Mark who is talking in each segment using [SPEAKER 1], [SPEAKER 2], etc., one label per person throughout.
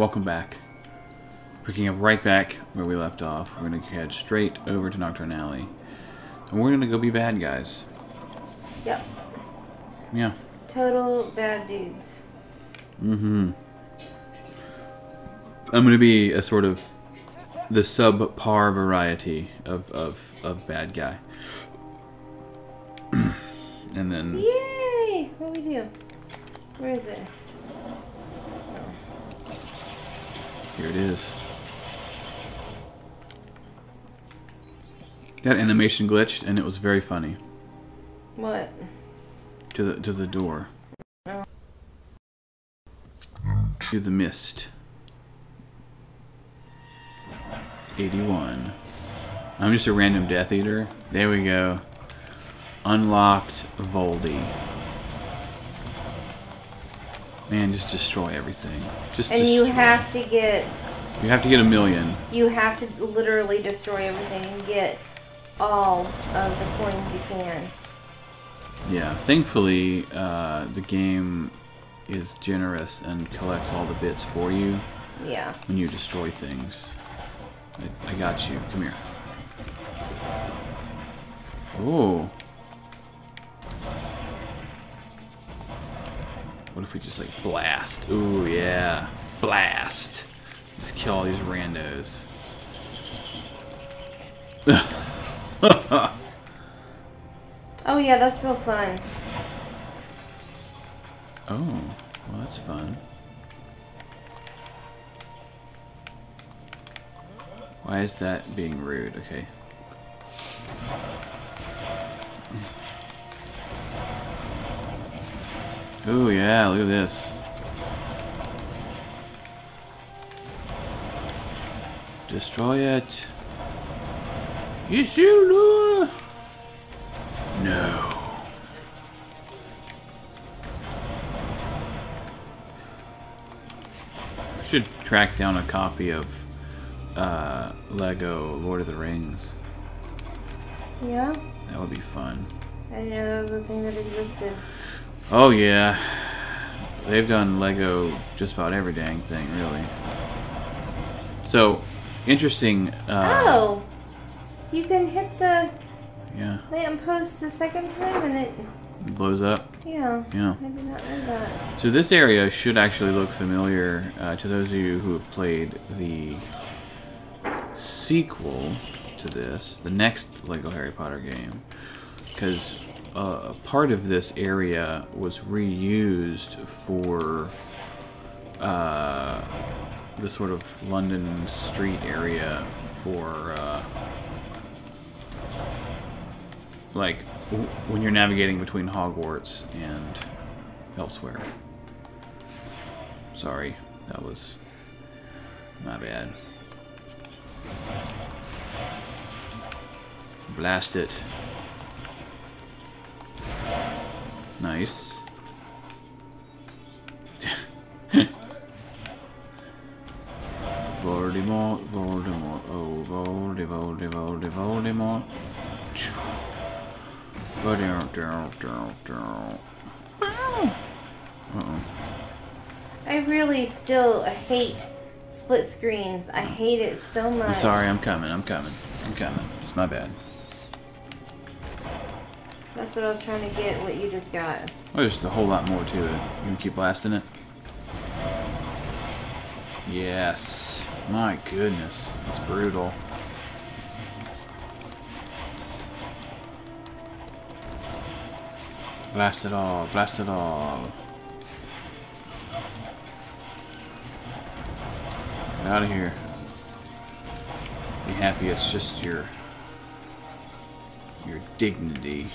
[SPEAKER 1] welcome back. Picking up right back where we left off. We're gonna head straight over to Knockturn Alley. And we're gonna go be bad guys.
[SPEAKER 2] Yep.
[SPEAKER 1] Yeah.
[SPEAKER 2] Total bad dudes.
[SPEAKER 1] Mm-hmm. I'm gonna be a sort of the subpar variety of, of, of bad guy. and then
[SPEAKER 2] Yay! What do we do? Where is it?
[SPEAKER 1] Here it is. That animation glitched and it was very funny.
[SPEAKER 2] What?
[SPEAKER 1] To the to the door.
[SPEAKER 2] Oh.
[SPEAKER 1] To the mist. 81. I'm just a random Death Eater. There we go. Unlocked Voldy. Man, just destroy everything. Just
[SPEAKER 2] And you have to get
[SPEAKER 1] You have to get a million.
[SPEAKER 2] you have to literally destroy everything and get all of the coins you can.
[SPEAKER 1] Yeah, thankfully, uh, the game is generous and collects all the bits for you
[SPEAKER 2] Yeah.
[SPEAKER 1] when you destroy things. I, I got you. Come here. Oh. What if we just like blast? Ooh, yeah. Blast. Just kill all these randos.
[SPEAKER 2] Oh yeah, that's real fun.
[SPEAKER 1] Oh, well, that's fun. Why is that being rude? Okay. Oh yeah, look at this. Destroy it. Yeshua! No. I should track down a copy of uh, Lego Lord of the Rings.
[SPEAKER 2] Yeah?
[SPEAKER 1] That would be fun.
[SPEAKER 2] I didn't know that was a thing that existed.
[SPEAKER 1] Oh yeah, they've done Lego just about every dang thing, really. So interesting. Uh,
[SPEAKER 2] oh! You can hit the
[SPEAKER 1] Yeah,
[SPEAKER 2] lamppost a second time and it
[SPEAKER 1] it blows up.
[SPEAKER 2] yeah.
[SPEAKER 1] Yeah.
[SPEAKER 2] I did not know that.
[SPEAKER 1] So this area should actually look familiar uh, to those of you who have played the sequel to this, the next Lego Harry Potter game, because uh, part of this area was reused for uh, the sort of London street area for uh, like when you're navigating between Hogwarts and elsewhere. Sorry, that was my bad. Blast it. Nice. Voldemort, Voldemort, oh, Voldy, Voldy, Voldemort. Voldemort, down, down, down. Uh-oh.
[SPEAKER 2] I really still hate split screens. I hate it so much.
[SPEAKER 1] I'm sorry, I'm coming, I'm coming, I'm coming. It's my bad.
[SPEAKER 2] That's what I was trying to get, what you just got.
[SPEAKER 1] Well, there's a whole lot more to it. You can keep blasting it? Yes. My goodness. It's brutal. Blast it all. Blast it all. Get out of here. Be happy it's just your your dignity.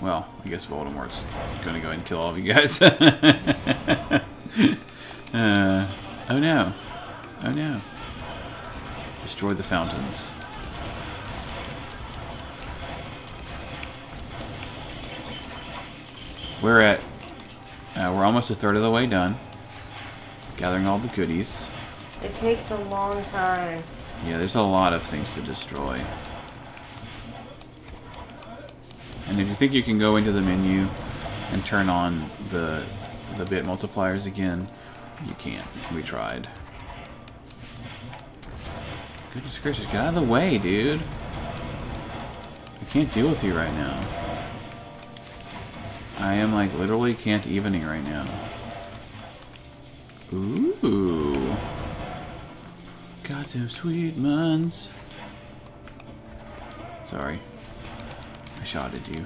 [SPEAKER 1] Well, I guess Voldemort's gonna go ahead and kill all of you guys. uh, oh no. Oh no. Destroy the fountains. We're at, uh, we're almost a third of the way done. Gathering all the goodies.
[SPEAKER 2] It takes a long time.
[SPEAKER 1] Yeah, there's a lot of things to destroy. And if you think you can go into the menu and turn on the the bit multipliers again, You can't. We tried. Goodness gracious, get out of the way, dude. I can't deal with you right now. I am like literally can't evening right now. Ooh. Them sweet muns. Sorry. Shotted you.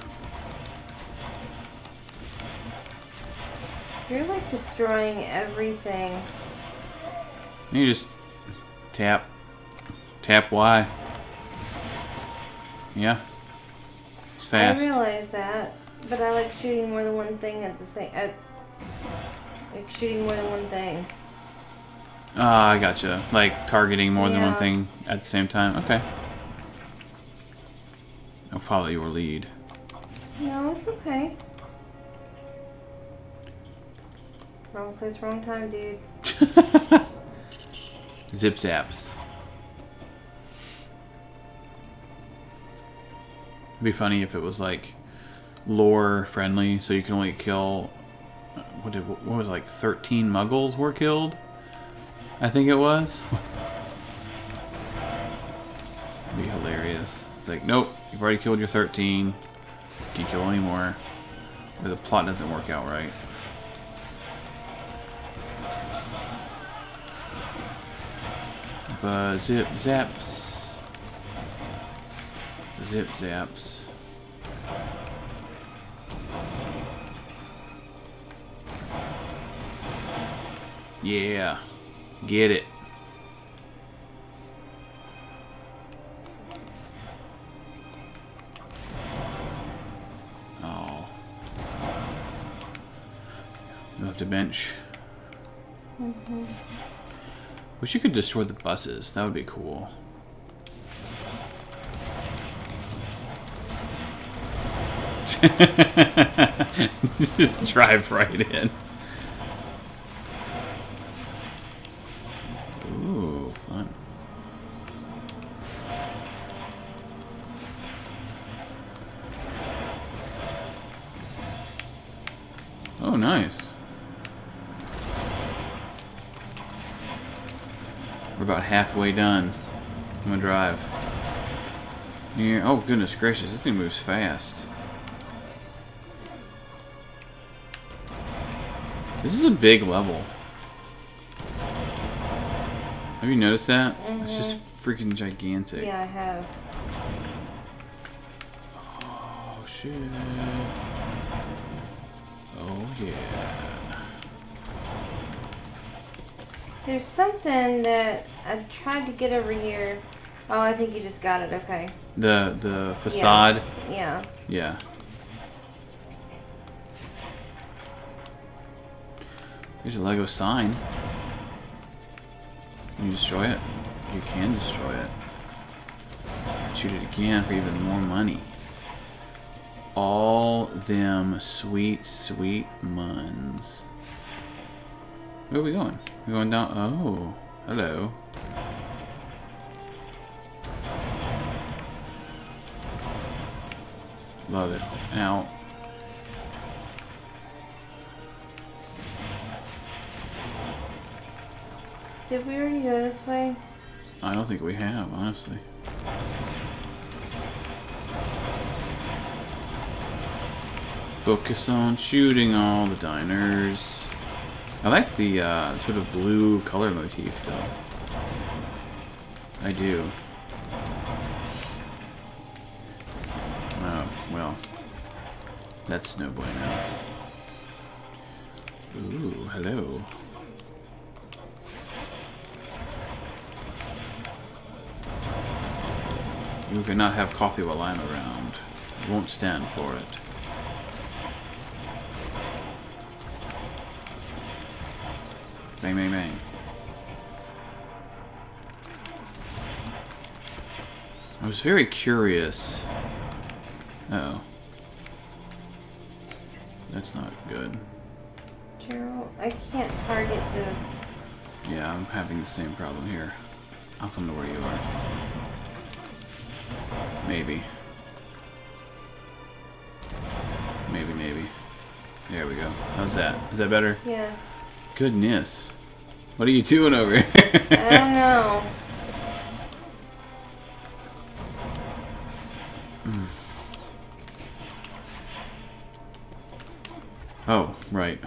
[SPEAKER 2] You're like destroying everything.
[SPEAKER 1] You just tap. Tap Y. Yeah. It's fast.
[SPEAKER 2] I realize that, but I like shooting more than one thing at the same. At, like shooting more than one thing.
[SPEAKER 1] Ah, I gotcha. Like targeting more than one thing at the same time. Okay. Follow your lead.
[SPEAKER 2] No, it's okay. Wrong place, wrong time, dude.
[SPEAKER 1] Zip zaps. It'd be funny if it was like lore friendly, so you can only kill. What did what was it, like thirteen Muggles were killed? I think it was. It'd be hilarious. It's like, nope, you've already killed your thirteen. Can't kill any more. Or the plot doesn't work out right. But zip zaps. Zip zaps. Yeah. Get it. You have to bench. Wish you could destroy the buses. That would be cool. Just drive right in. Halfway done. I'm gonna drive. Yeah. Oh goodness gracious, this thing moves fast. This is a big level. Have you noticed that? It's just mm-hmm. freaking gigantic.
[SPEAKER 2] Yeah, I have.
[SPEAKER 1] Oh shit. Oh yeah.
[SPEAKER 2] There's something that I tried to get over here. Oh, I think you just got it. Okay.
[SPEAKER 1] The the facade.
[SPEAKER 2] Yeah.
[SPEAKER 1] Yeah. There's a Lego sign. Can you destroy it? You can destroy it. Shoot it again for even more money. All them sweet, sweet muns. Where are we going? We're going down. Oh, hello. Love it. Now,
[SPEAKER 2] Did we already go this way?
[SPEAKER 1] I don't think we have, honestly. Focus on shooting all the diners. I like the uh, sort of blue color motif, though. I do. Oh, well. That's no bueno. Ooh, hello. You cannot have coffee while I'm around. Won't stand for it. Bang, bang, bang. I was very curious. Uh oh. That's not good.
[SPEAKER 2] Gerald, I can't target this.
[SPEAKER 1] Yeah, I'm having the same problem here. I'll come to where you are. Maybe. Maybe, maybe. There we go. How's that? Is that better?
[SPEAKER 2] Yes.
[SPEAKER 1] Goodness. What are you doing over here?
[SPEAKER 2] I don't know.
[SPEAKER 1] oh, right.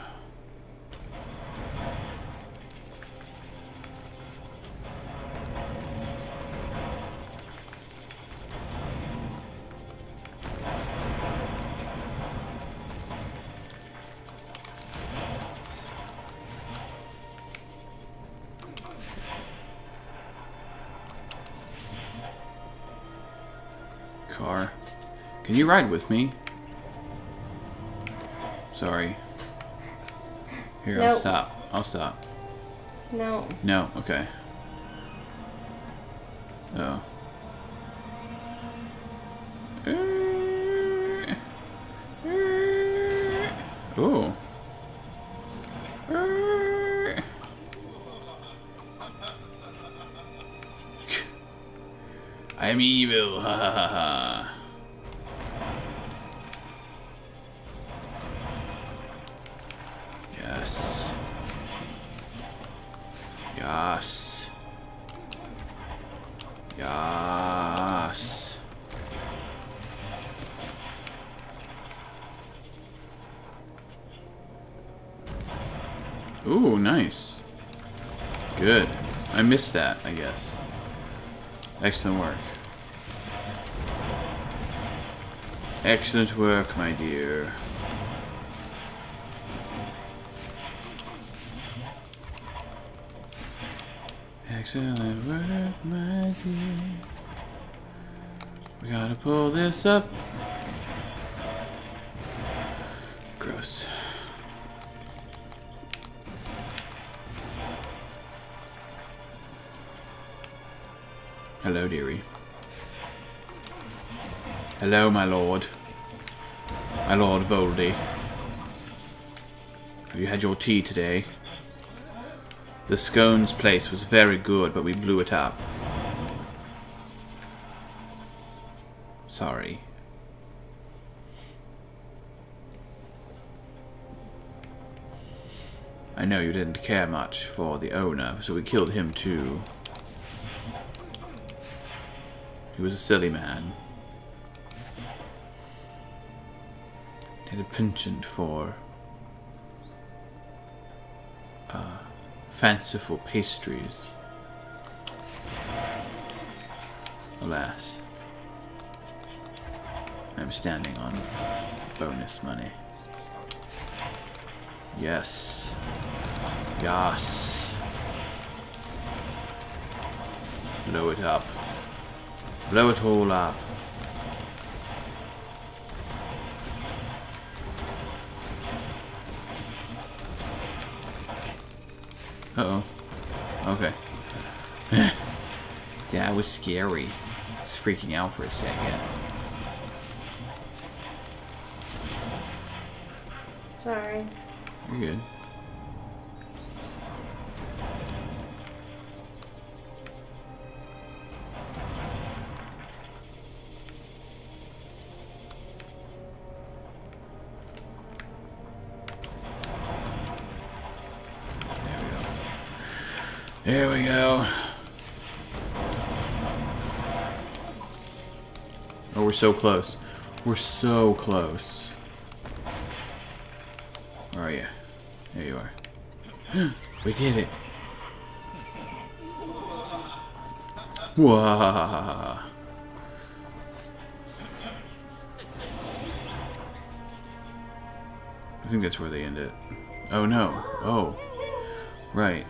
[SPEAKER 1] Car. Can you ride with me? Sorry. Here, I'll stop. I'll stop.
[SPEAKER 2] No.
[SPEAKER 1] No, okay. I am evil, ha ha ha ha. Yes. Yes. Yes. Ooh, nice. Good. I missed that, I guess. Excellent work. Excellent work, my dear. Excellent work, my dear. We gotta pull this up. Gross. Hello, dearie. Hello, my lord. My lord Voldy. Have you had your tea today? The scones place was very good, but we blew it up. Sorry. I know you didn't care much for the owner, so we killed him too. He was a silly man. He had a penchant for uh, fanciful pastries. Alas, I'm standing on bonus money. Yes. Yes. Blow it up. Blow it all up. Uh oh. Okay. that was scary. Was freaking out for a second.
[SPEAKER 2] Sorry.
[SPEAKER 1] You're good. There we go. Oh, we're so close. We're so close. Where are you? There you are. we did it. Wah. I think that's where they end it. Oh no. Oh. Right.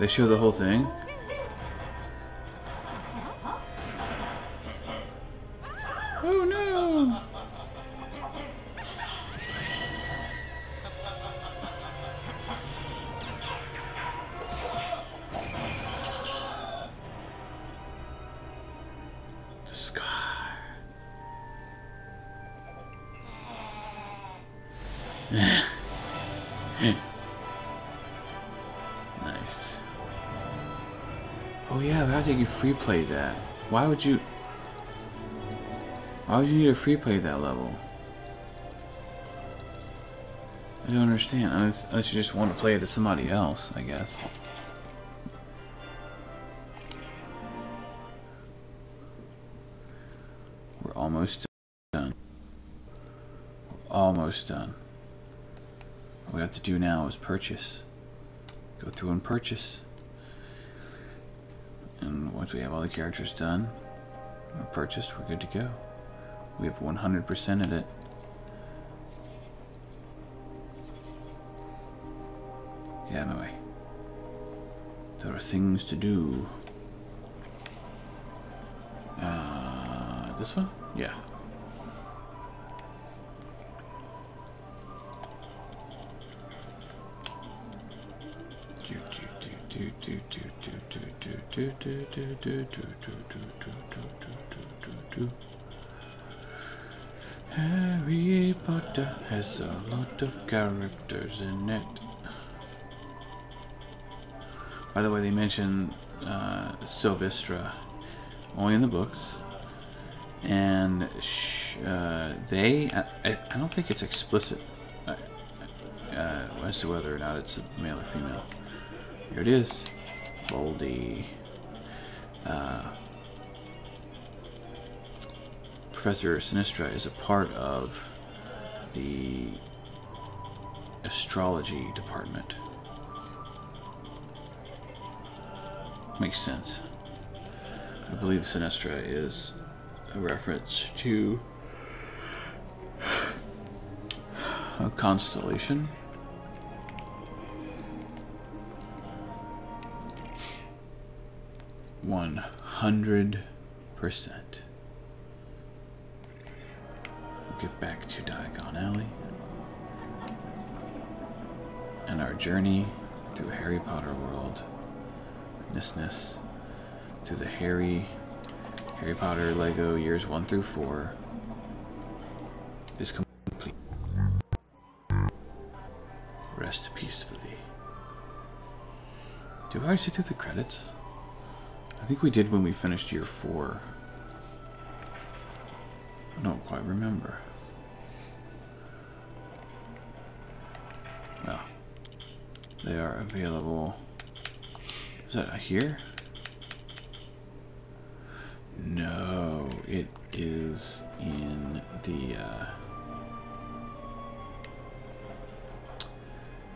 [SPEAKER 1] They show the whole thing? Oh no! The. how did you free play that? Why would you... Why would you need to free play that level? I don't understand. Unless, unless you just want to play it to somebody else, I guess. We're almost done. We're almost done. All we have to do now is purchase. Go through and purchase. And once we have all the characters done, or purchased, we're good to go. We have 100% of it. Yeah, my way. There are things to do. Uh, this one? Yeah. Harry Potter has a lot of characters in it. By the way, they mention uh, only in the books, and uh, they I, I, don't think it's explicit uh, uh, as to whether or not it's a male or female. Here it is, Voldy. Uh, Professor Sinistra is a part of the astrology department. Makes sense. I believe Sinistra is a reference to a constellation. One hundred percent We'll get back to Diagon Alley and our journey through Harry Potter world, Nisness, to the Harry Harry Potter Lego years one through four is complete. Rest peacefully. Do I sit through the credits? I think we did when we finished year four. I don't quite remember. Well, they are available. Is that here? No, it is in the uh,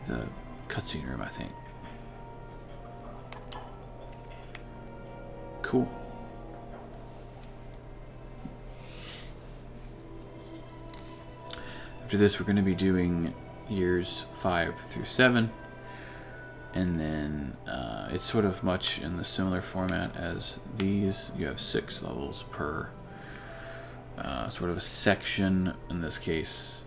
[SPEAKER 1] the cutscene room, I think. Cool. After this, we're going to be doing years 5 through 7. And then uh, it's sort of much in the similar format as these. You have six levels per uh, sort of a section, in this case,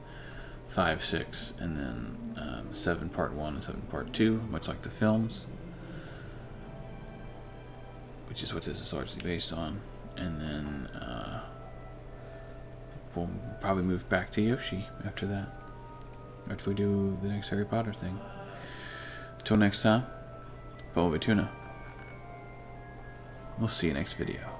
[SPEAKER 1] 5, 6, and then um, 7 part 1 and 7 part 2, much like the films. Which is what this is largely based on. And then uh, we'll probably move back to Yoshi after that. After we do the next Harry Potter thing. Until next time, Boba Tuna. We'll see you next video.